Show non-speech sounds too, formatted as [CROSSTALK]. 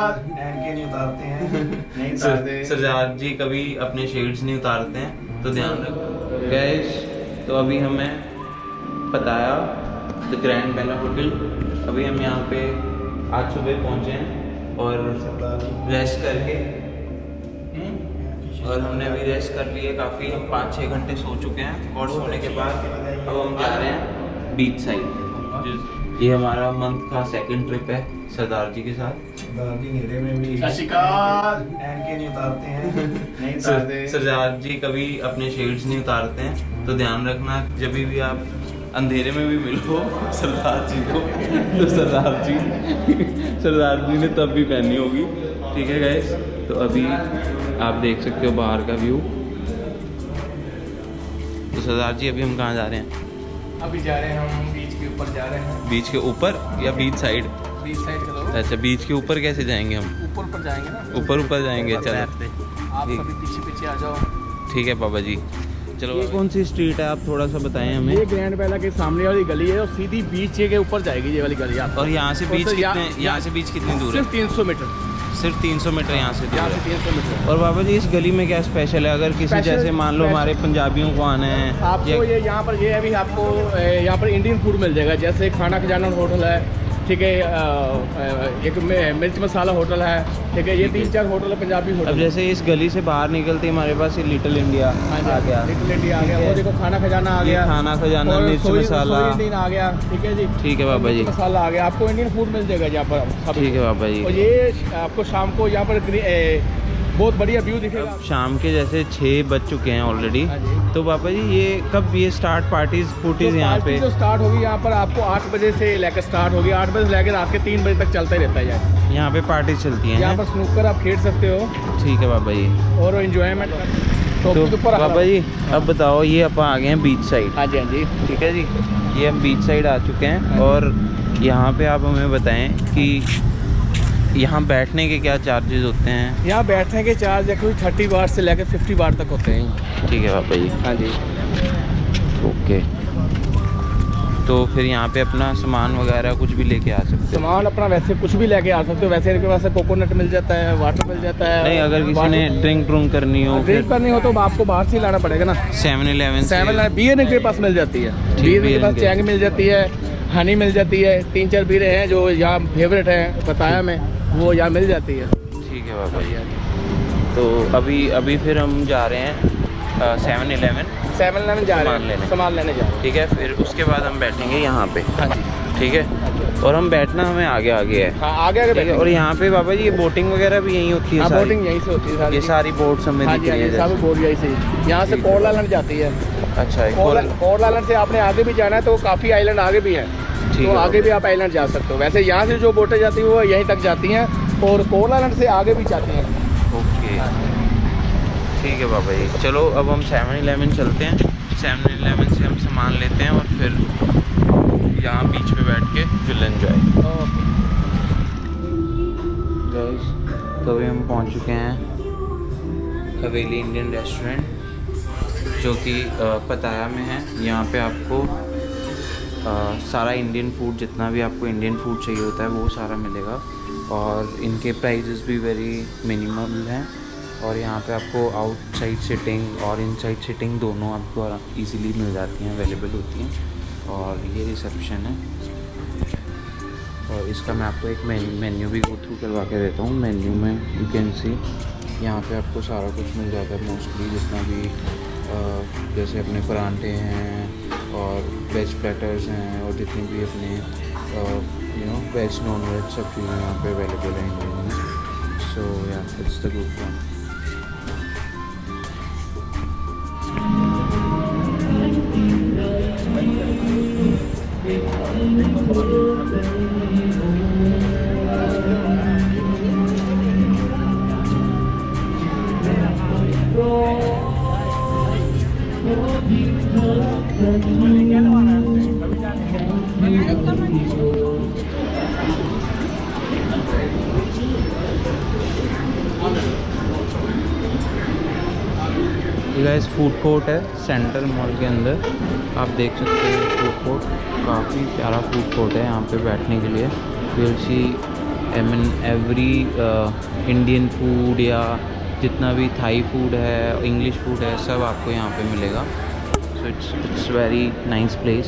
के नहीं उतारते हैं नहीं उतारते सरदार जी कभी अपने शेड्स नहीं उतारते हैं तो ध्यान रखो। गैस तो अभी हमें बताया द ग्रैंड बेला होटल अभी हम यहाँ पे आज सुबह पहुँचे हैं और रेस्ट करके हम्म, और हमने अभी रेस्ट कर लिए काफ़ी हम पाँच छः घंटे सो चुके हैं और सोने के बाद अब हम जा रहे हैं बीच साइड ये हमारा मंथ का सेकंड ट्रिप है सरदार जी के साथ। नीले में भी। एंड के नहीं उतारते हैं। [LAUGHS] नहीं उतारते। सरदार जी कभी अपने शेड्स नहीं उतारते हैं तो ध्यान रखना जब भी आप अंधेरे में भी मिलो सरदार जी को तो सरदार जी सरदार जी ने तब भी पहनी होगी। ठीक है गैस तो अभी आप देख सकते हो बाहर का व्यू तो सरदार जी अभी हम कहाँ जा रहे हैं? अभी जा रहे हैं हम बीच के ऊपर जा रहे हैं। बीच के ऊपर या बीच साइड बीच साइड चलो। अच्छा बीच के ऊपर कैसे जाएँगे हम? ऊपर ऊपर जाएँगे ना। ऊपर ऊपर जाएँगे चलो। आप सभी पीछे पीछे आ जाओ। ठीक है बाबा जी। चलो ये कौन सी स्ट्रीट है? आप थोड़ा सा बताएँ हमें। ये ग्रैंड बेला के सामने वाली गली है और सीधी बीच के ऊपर जाएगी ये वाली गली आप और यहाँ से बीच यहाँ- कितने यहाँ से बीच कितनी दूर है? सिर्फ़ 300 मीटर। सिर्फ़ 300 मीटर यहाँ से दूर यहाँ से 300 मीटर। और बाबा जी इस गली में क्या स्पेशल है? अगर किसी Special- जैसे मान लो हमारे पंजाबियों को आना है आपको ये यहाँ पर ये अभी आपको यहाँ पर इंडियन फ़ूड मिल जाएगा जैसे खाना खजाना होटल है ठीक है एक मिर्च मसाला होटल है ठीक है ये तीन चार होटल है पंजाबी होटल। अब जैसे इस गली से बाहर निकलते है हमारे पास ये लिटिल इंडिया हाँ आ गया। लिटिल इंडिया आ गया वो देखो खाना खजाना आ गया खाना खजाना मिर्च मसाला। आ गया ठीक है जी। ठीक है बाबा जी। मसाला आ गया आपको इंडियन फ़ूड मिल जाएगा यहाँ पर ठीक है बाबा जी। और ये आपको शाम को यहाँ पर बहुत बढ़िया व्यू दिखेगा। शाम के जैसे छः बज चुके हैं ऑलरेडी हाँ तो बाबा जी ये कब ये स्टार्ट पार्टीज़ फूटीज तो यहाँ पे? जो स्टार्ट होगी यहाँ पर आपको आठ बजे से लेकर स्टार्ट होगी। आठ बजे से लेकर रात के तीन बजे तक चलता ही रहता है यहाँ यहाँ पे पार्टी चलती है यहाँ पर स्नूकर आप खेल सकते हो। ठीक है बाबा जी। और इंजॉयमेंट तो तो बाबा जी अब बताओ ये आप आ गए हैं बीच साइड हाँ जी हाँ जी। ठीक है जी? ये हम बीच साइड आ चुके हैं। और यहाँ पे आप हमें बताएँ कि यहाँ बैठने के क्या चार्जेस होते हैं? यहाँ बैठने के चार्ज कोई थर्टी बार से लेकर फिफ्टी बार तक होते हैं। ठीक है पापा जी। हाँ जी। ओके तो फिर यहाँ पे अपना सामान वगैरह कुछ भी लेके आ सकते हो? सामान अपना वैसे कुछ भी लेके आ सकते हो। वैसे इनके पास कोकोनट मिल जाता है वाटर मिल जाता है। नहीं अगर किसी ने ड्रिंक ड्रुंक करनी हो ड्रिंक करनी हो तो आपको बाहर से लाना पड़ेगा ना। सेवन इलेवन सेवन बियर इनके पास मिल जाती है। बियर इनके पास चैंग मिल जाती है हनी मिल जाती है तीन चार बीरें हैं जो यहाँ फेवरेट हैं बताया मैं। वो यहाँ मिल जाती है। ठीक है बाबा जी। तो अभी अभी फिर हम जा रहे हैं सेवन इलेवन सेवन इलेवन जा रहे हैं। लेने। सामान लेने जा रहे ठीक है फिर उसके बाद हम बैठेंगे यहाँ पे। हाँ जी। ठीक है? और हम बैठना हमें आगे आगे है। हाँ आगे आगे है? और यहाँ पे बाबा जी ये बोटिंग वगैरह भी यहीं होती है हाँ बोटिंग यहीं से होती है सारी। ये सारी बोट्स हमें हाँ दिख हाँ रही है सब बोट यहीं से। यहाँ से है। जाती है। अच्छा एक कोरल और- कोरल आइलैंड से आपने आगे भी जाना है तो काफ़ी आइलैंड आगे भी हैं। तो आगे भी आप आइलैंड जा सकते हो। वैसे यहाँ से जो बोटें जाती हैं वो यहीं तक जाती हैं और कोरल आइलैंड से आगे भी जाती हैं। ओके। ठीक है बाबा जी। चलो अब हम सेवन इलेवन चलते हैं। सेवन इलेवन से हम सामान लेते हैं और फिर यहाँ बीच पे बैठ के विल एंजॉय तो अभी हम पहुँच चुके हैं हवेली इंडियन रेस्टोरेंट जो कि पताया में है। यहाँ पे आपको अ, सारा इंडियन फ़ूड जितना भी आपको इंडियन फ़ूड चाहिए होता है वो सारा मिलेगा। और इनके प्राइजेस भी वेरी मिनिमम हैं। और यहाँ पे आपको आउटसाइड सिटिंग और इनसाइड सिटिंग दोनों आपको इजीली मिल जाती हैं अवेलेबल होती हैं। और ये रिसेप्शन है। और इसका मैं आपको एक मेन्यू भी गो थ्रू करवा के देता हूँ। मेन्यू में यू कैन सी यहाँ पे आपको सारा कुछ मिल जाता है मोस्टली जितना भी अ, जैसे अपने परांठे हैं और वेज प्लेटर्स हैं और जितनी भी अपने you know veg non veg सब चीज़ें यहाँ पे अवेलेबल हैं सो या इट्स द गुड वन ये गाइस फ़ूड कोर्ट है सेंट्रल मॉल के अंदर। आप देख सकते हैं फ़ूड कोर्ट काफ़ी प्यारा फ़ूड कोर्ट है यहाँ पे बैठने के लिए। Will see I mean every Indian food या जितना भी थाई फ़ूड है इंग्लिश फ़ूड है, सब आपको यहाँ पे मिलेगा। So it's it's very nice place